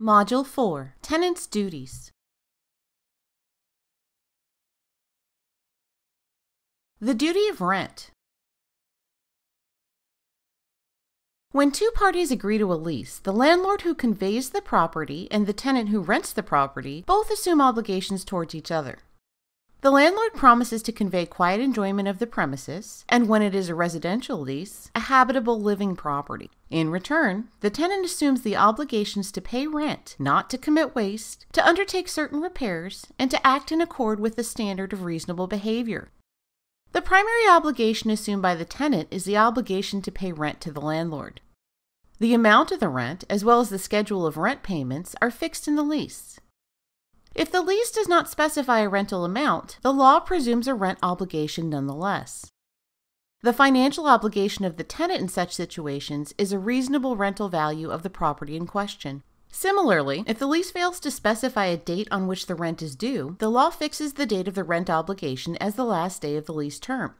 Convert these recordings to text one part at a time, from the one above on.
Module 4 Tenant's Duties The duty of rent. When two parties agree to a lease, the landlord who conveys the property and the tenant who rents the property both assume obligations towards each other. The landlord promises to convey quiet enjoyment of the premises, and when it is a residential lease, a habitable living property. In return, the tenant assumes the obligations to pay rent, not to commit waste, to undertake certain repairs, and to act in accord with the standard of reasonable behavior. The primary obligation assumed by the tenant is the obligation to pay rent to the landlord. The amount of the rent, as well as the schedule of rent payments, are fixed in the lease. If the lease does not specify a rental amount, the law presumes a rent obligation nonetheless. The financial obligation of the tenant in such situations is a reasonable rental value of the property in question. Similarly, if the lease fails to specify a date on which the rent is due, the law fixes the date of the rent obligation as the last day of the lease term.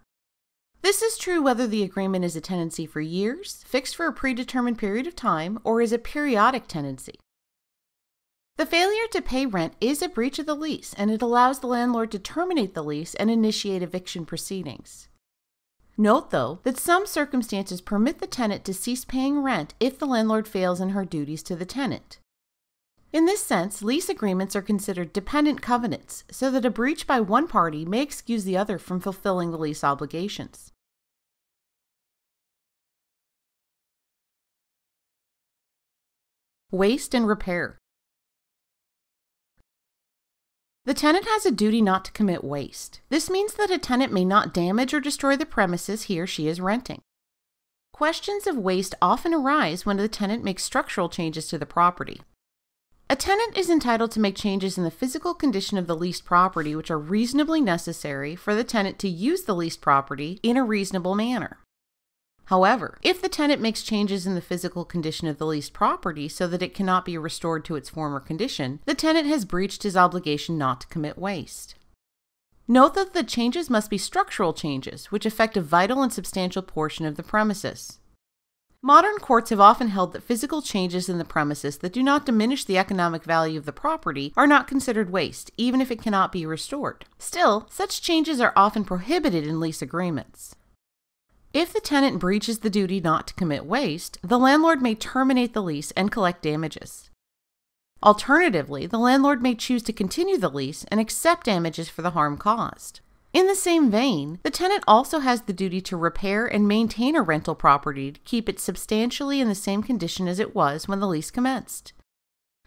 This is true whether the agreement is a tenancy for years, fixed for a predetermined period of time, or is a periodic tenancy. The failure to pay rent is a breach of the lease, and it allows the landlord to terminate the lease and initiate eviction proceedings. Note, though, that some circumstances permit the tenant to cease paying rent if the landlord fails in her duties to the tenant. In this sense, lease agreements are considered dependent covenants, so that a breach by one party may excuse the other from fulfilling the lease obligations. Waste and repair. The tenant has a duty not to commit waste. This means that a tenant may not damage or destroy the premises he or she is renting. Questions of waste often arise when the tenant makes structural changes to the property. A tenant is entitled to make changes in the physical condition of the leased property which are reasonably necessary for the tenant to use the leased property in a reasonable manner. However, if the tenant makes changes in the physical condition of the leased property so that it cannot be restored to its former condition, the tenant has breached his obligation not to commit waste. Note that the changes must be structural changes, which affect a vital and substantial portion of the premises. Modern courts have often held that physical changes in the premises that do not diminish the economic value of the property are not considered waste, even if it cannot be restored. Still, such changes are often prohibited in lease agreements. If the tenant breaches the duty not to commit waste, the landlord may terminate the lease and collect damages. Alternatively, the landlord may choose to continue the lease and accept damages for the harm caused. In the same vein, the tenant also has the duty to repair and maintain a rental property to keep it substantially in the same condition as it was when the lease commenced.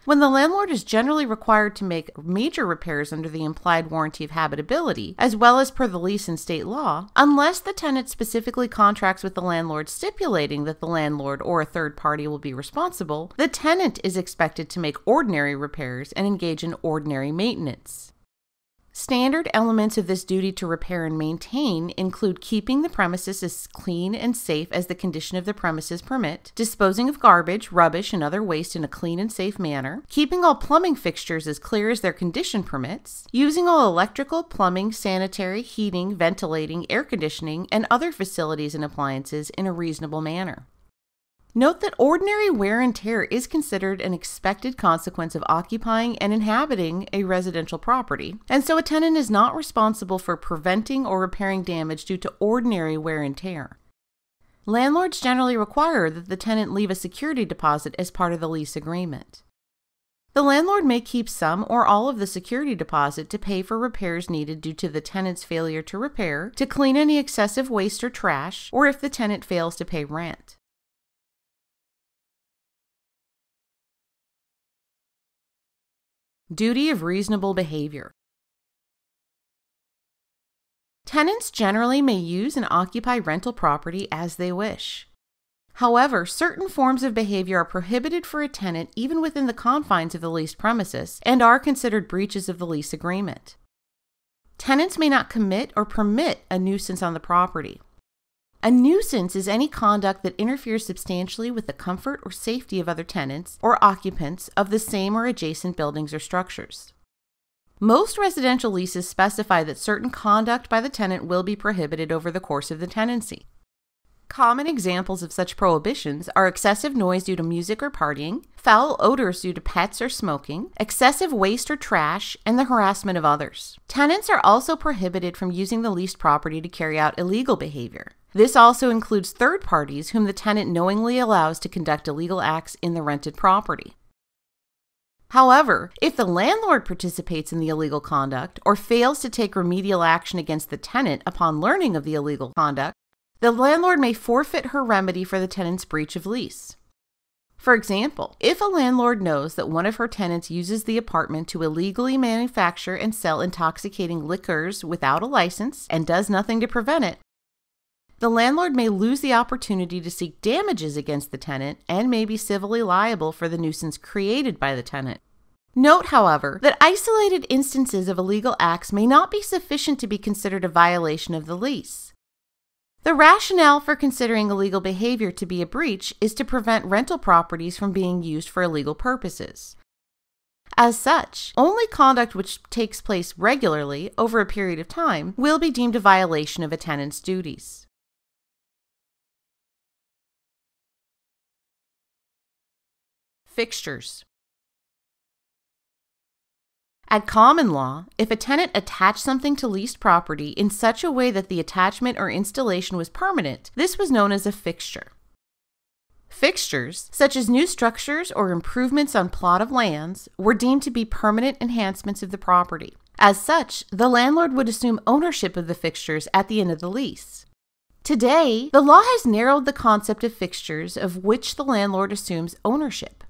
When the landlord is generally required to make major repairs under the implied warranty of habitability, as well as per the lease and state law, unless the tenant specifically contracts with the landlord stipulating that the landlord or a third party will be responsible, the tenant is expected to make ordinary repairs and engage in ordinary maintenance. Standard elements of this duty to repair and maintain include keeping the premises as clean and safe as the condition of the premises permit, disposing of garbage, rubbish, and other waste in a clean and safe manner, keeping all plumbing fixtures as clear as their condition permits, using all electrical, plumbing, sanitary, heating, ventilating, air conditioning, and other facilities and appliances in a reasonable manner. Note that ordinary wear and tear is considered an expected consequence of occupying and inhabiting a residential property, and so a tenant is not responsible for preventing or repairing damage due to ordinary wear and tear. Landlords generally require that the tenant leave a security deposit as part of the lease agreement. The landlord may keep some or all of the security deposit to pay for repairs needed due to the tenant's failure to repair, to clean any excessive waste or trash, or if the tenant fails to pay rent. Duty of reasonable behavior. Tenants generally may use and occupy rental property as they wish. However, certain forms of behavior are prohibited for a tenant even within the confines of the leased premises and are considered breaches of the lease agreement. Tenants may not commit or permit a nuisance on the property. A nuisance is any conduct that interferes substantially with the comfort or safety of other tenants or occupants of the same or adjacent buildings or structures. Most residential leases specify that certain conduct by the tenant will be prohibited over the course of the tenancy. Common examples of such prohibitions are excessive noise due to music or partying, foul odors due to pets or smoking, excessive waste or trash, and the harassment of others. Tenants are also prohibited from using the leased property to carry out illegal behavior. This also includes third parties whom the tenant knowingly allows to conduct illegal acts in the rented property. However, if the landlord participates in the illegal conduct or fails to take remedial action against the tenant upon learning of the illegal conduct, the landlord may forfeit her remedy for the tenant's breach of lease. For example, if a landlord knows that one of her tenants uses the apartment to illegally manufacture and sell intoxicating liquors without a license and does nothing to prevent it, the landlord may lose the opportunity to seek damages against the tenant and may be civilly liable for the nuisance created by the tenant. Note, however, that isolated instances of illegal acts may not be sufficient to be considered a violation of the lease. The rationale for considering illegal behavior to be a breach is to prevent rental properties from being used for illegal purposes. As such, only conduct which takes place regularly over a period of time will be deemed a violation of a tenant's duties. Fixtures at common law, if a tenant attached something to leased property in such a way that the attachment or installation was permanent, this was known as a fixture. Fixtures, such as new structures or improvements on plot of lands, were deemed to be permanent enhancements of the property. As such, the landlord would assume ownership of the fixtures at the end of the lease. Today, the law has narrowed the concept of fixtures of which the landlord assumes ownership.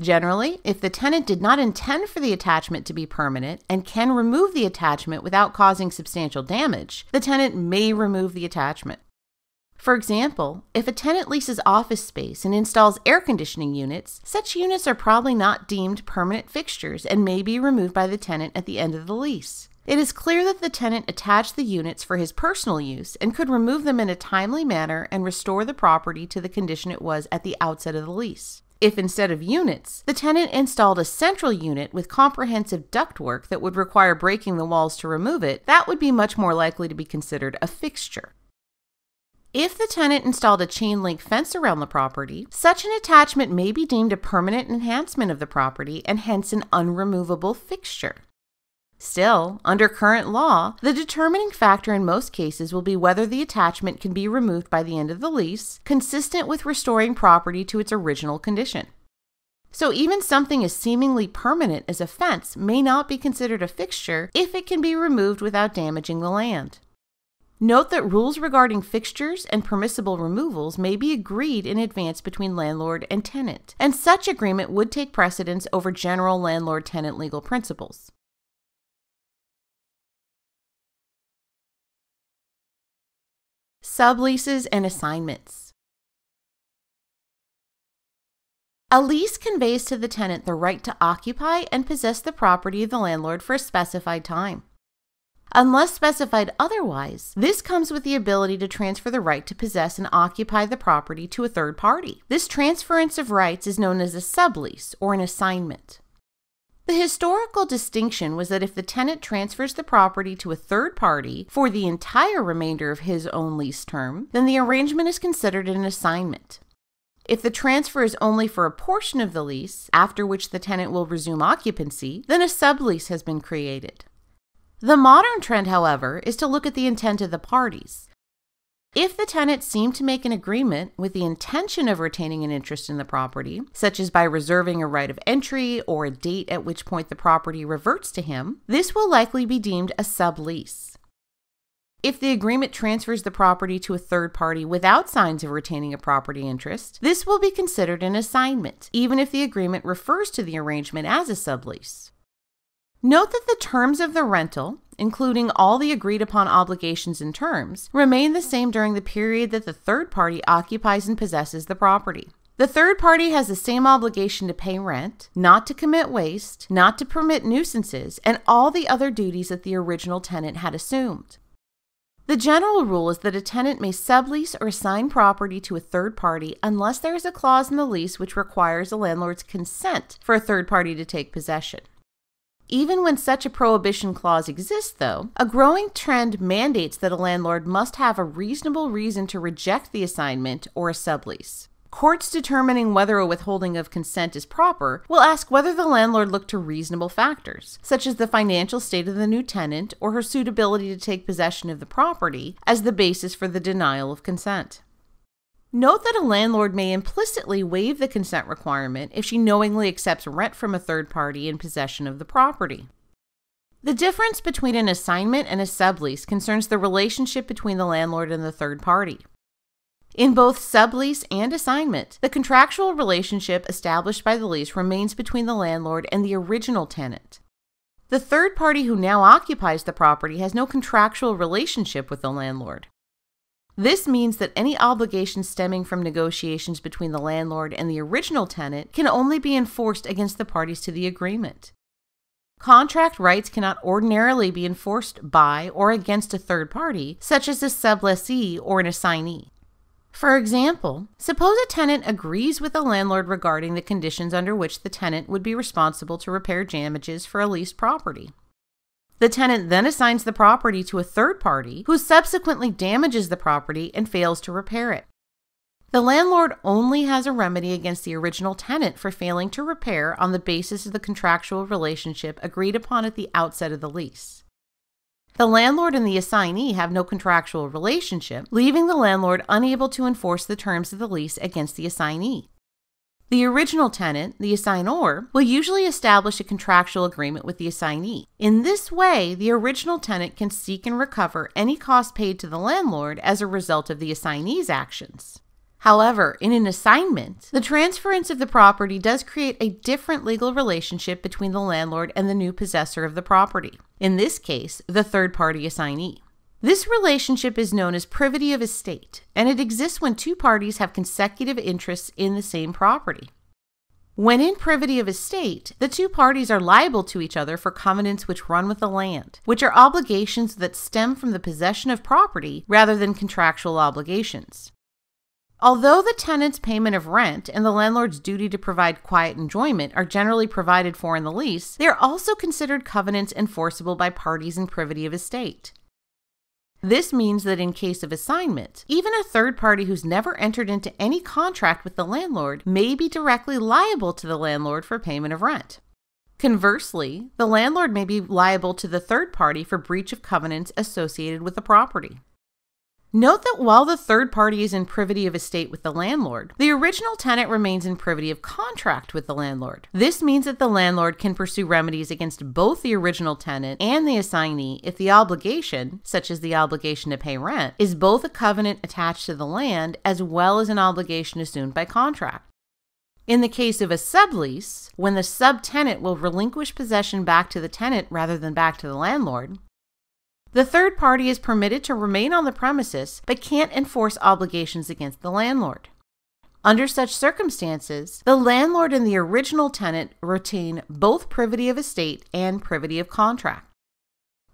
Generally, if the tenant did not intend for the attachment to be permanent and can remove the attachment without causing substantial damage, the tenant may remove the attachment. For example, if a tenant leases office space and installs air conditioning units, such units are probably not deemed permanent fixtures and may be removed by the tenant at the end of the lease. It is clear that the tenant attached the units for his personal use and could remove them in a timely manner and restore the property to the condition it was at the outset of the lease. If instead of units, the tenant installed a central unit with comprehensive ductwork that would require breaking the walls to remove it, that would be much more likely to be considered a fixture. If the tenant installed a chain link fence around the property, such an attachment may be deemed a permanent enhancement of the property and hence an unremovable fixture. Still, under current law, the determining factor in most cases will be whether the attachment can be removed by the end of the lease, consistent with restoring property to its original condition. So, even something as seemingly permanent as a fence may not be considered a fixture if it can be removed without damaging the land. Note that rules regarding fixtures and permissible removals may be agreed in advance between landlord and tenant, and such agreement would take precedence over general landlord tenant legal principles. Subleases and assignments. A lease conveys to the tenant the right to occupy and possess the property of the landlord for a specified time. Unless specified otherwise, this comes with the ability to transfer the right to possess and occupy the property to a third party. This transference of rights is known as a sublease or an assignment. The historical distinction was that if the tenant transfers the property to a third party for the entire remainder of his own lease term, then the arrangement is considered an assignment. If the transfer is only for a portion of the lease, after which the tenant will resume occupancy, then a sublease has been created. The modern trend, however, is to look at the intent of the parties. If the tenant seemed to make an agreement with the intention of retaining an interest in the property, such as by reserving a right of entry or a date at which point the property reverts to him, this will likely be deemed a sublease. If the agreement transfers the property to a third party without signs of retaining a property interest, this will be considered an assignment, even if the agreement refers to the arrangement as a sublease. Note that the terms of the rental, including all the agreed upon obligations and terms, remain the same during the period that the third party occupies and possesses the property. The third party has the same obligation to pay rent, not to commit waste, not to permit nuisances, and all the other duties that the original tenant had assumed. The general rule is that a tenant may sublease or assign property to a third party unless there is a clause in the lease which requires a landlord's consent for a third party to take possession. Even when such a prohibition clause exists, though, a growing trend mandates that a landlord must have a reasonable reason to reject the assignment or a sublease. Courts determining whether a withholding of consent is proper will ask whether the landlord looked to reasonable factors, such as the financial state of the new tenant or her suitability to take possession of the property, as the basis for the denial of consent. Note that a landlord may implicitly waive the consent requirement if she knowingly accepts rent from a third party in possession of the property. The difference between an assignment and a sublease concerns the relationship between the landlord and the third party. In both sublease and assignment, the contractual relationship established by the lease remains between the landlord and the original tenant. The third party who now occupies the property has no contractual relationship with the landlord. This means that any obligation stemming from negotiations between the landlord and the original tenant can only be enforced against the parties to the agreement. Contract rights cannot ordinarily be enforced by or against a third party, such as a sublessee or an assignee. For example, suppose a tenant agrees with the landlord regarding the conditions under which the tenant would be responsible to repair damages for a leased property. The tenant then assigns the property to a third party who subsequently damages the property and fails to repair it. The landlord only has a remedy against the original tenant for failing to repair on the basis of the contractual relationship agreed upon at the outset of the lease. The landlord and the assignee have no contractual relationship, leaving the landlord unable to enforce the terms of the lease against the assignee. The original tenant, the assignor, will usually establish a contractual agreement with the assignee. In this way, the original tenant can seek and recover any cost paid to the landlord as a result of the assignee's actions. However, in an assignment, the transference of the property does create a different legal relationship between the landlord and the new possessor of the property, in this case, the third party assignee. This relationship is known as privity of estate, and it exists when two parties have consecutive interests in the same property. When in privity of estate, the two parties are liable to each other for covenants which run with the land, which are obligations that stem from the possession of property rather than contractual obligations. Although the tenant's payment of rent and the landlord's duty to provide quiet enjoyment are generally provided for in the lease, they are also considered covenants enforceable by parties in privity of estate. This means that in case of assignment, even a third party who's never entered into any contract with the landlord may be directly liable to the landlord for payment of rent. Conversely, the landlord may be liable to the third party for breach of covenants associated with the property. Note that while the third party is in privity of estate with the landlord, the original tenant remains in privity of contract with the landlord. This means that the landlord can pursue remedies against both the original tenant and the assignee if the obligation, such as the obligation to pay rent, is both a covenant attached to the land as well as an obligation assumed by contract. In the case of a sublease, when the subtenant will relinquish possession back to the tenant rather than back to the landlord, the third party is permitted to remain on the premises but can't enforce obligations against the landlord. Under such circumstances, the landlord and the original tenant retain both privity of estate and privity of contract.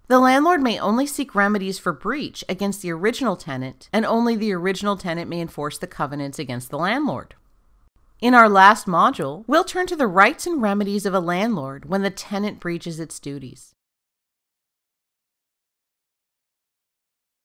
The landlord may only seek remedies for breach against the original tenant, and only the original tenant may enforce the covenants against the landlord. In our last module, we'll turn to the rights and remedies of a landlord when the tenant breaches its duties.